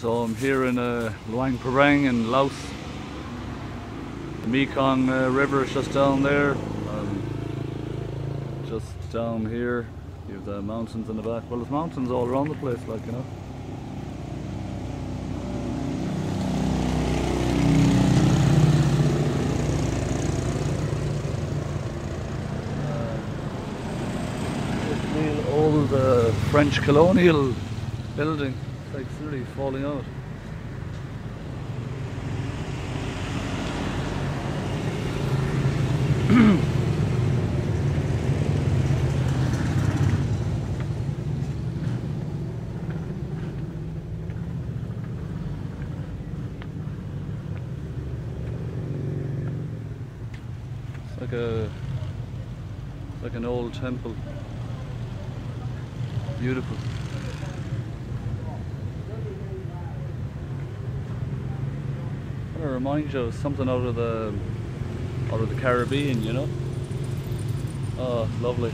So I'm here in uh, Luang Prabang in Laos. The Mekong uh, River is just down there. Um, just down here, you have the mountains in the back. Well, there's mountains all around the place, like you know. Old uh, French colonial building. Like literally falling out. It's like a like an old temple. Beautiful. Reminds you of something out of the out of the Caribbean, you know? Oh, lovely.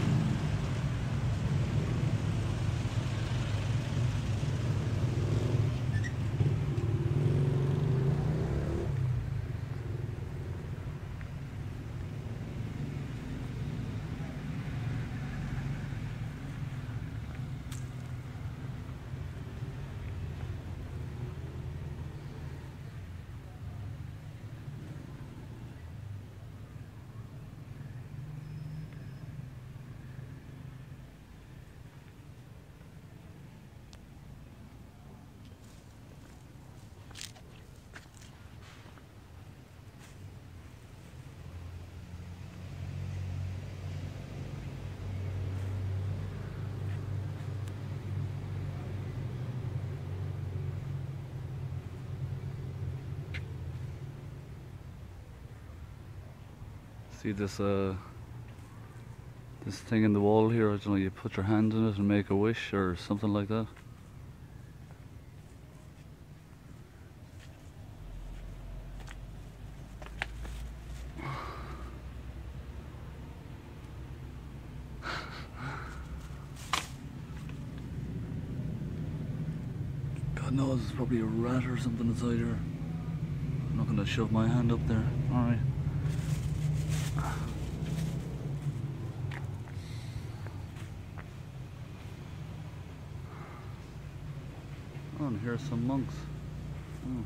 See this uh this thing in the wall here, I don't know, you put your hand in it and make a wish or something like that. God knows, it's probably a rat or something inside here. I'm not gonna shove my hand up there. Alright. Oh, and here's some monks. Oh.